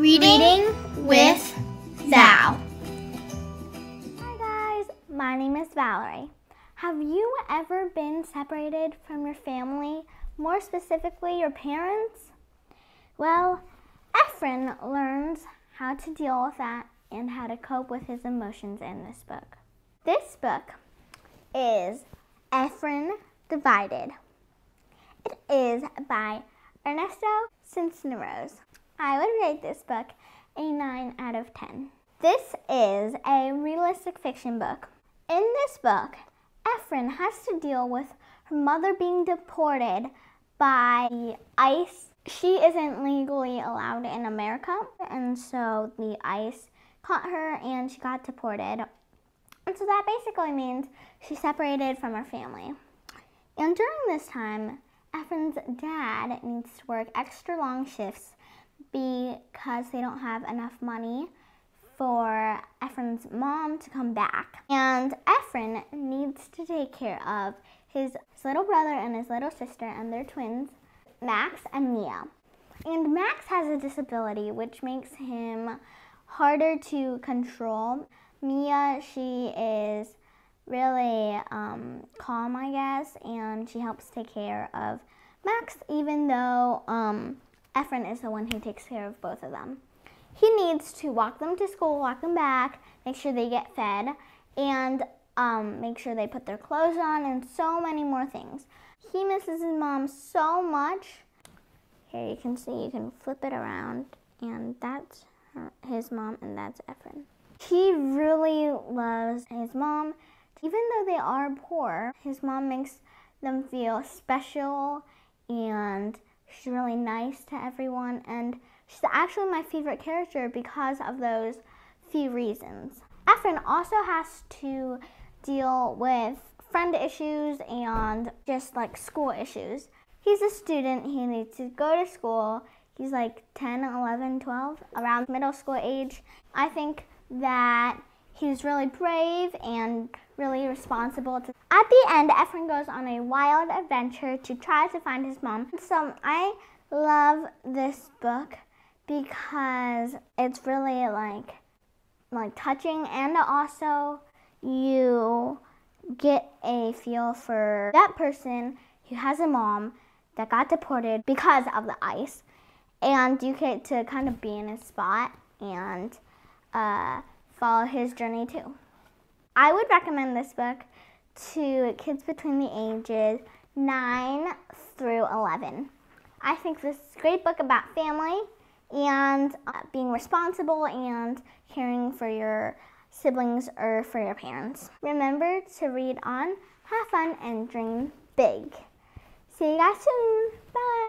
Reading, with Val. Hi guys, my name is Valerie. Have you ever been separated from your family, more specifically your parents? Well, Efren learns how to deal with that and how to cope with his emotions in this book. This book is Efren Divided. It is by Ernesto Cisneros. I would rate this book a 9 out of 10. This is a realistic fiction book. In this book, Efren has to deal with her mother being deported by the ICE. She isn't legally allowed in America, and so the ICE caught her and she got deported. And so that basically means she's separated from her family. And during this time, Efren's dad needs to work extra long shifts because they don't have enough money for Efren's mom to come back. And Efren needs to take care of his little brother and his little sister and their twins, Max and Mia. And Max has a disability which makes him harder to control. Mia, she is really um, calm, I guess, and she helps take care of Max, even though um, Efren is the one who takes care of both of them. He needs to walk them to school, walk them back, make sure they get fed, and um, make sure they put their clothes on, and so many more things. He misses his mom so much. Here you can see, you can flip it around, and that's her, his mom, and that's Efren. He really loves his mom. Even though they are poor, his mom makes them feel special and She's really nice to everyone, and she's actually my favorite character because of those few reasons. Efren also has to deal with friend issues and just like school issues. He's a student, he needs to go to school. He's like 10, 11, 12, around middle school age. I think that he's really brave and really responsible. At the end, Efren goes on a wild adventure to try to find his mom. So I love this book because it's really like like touching and also you get a feel for that person who has a mom that got deported because of the ice and you get to kind of be in his spot and uh, follow his journey too. I would recommend this book to kids between the ages 9 through 11. I think this is a great book about family and uh, being responsible and caring for your siblings or for your parents. Remember to read on, have fun, and dream big. See you guys soon. Bye.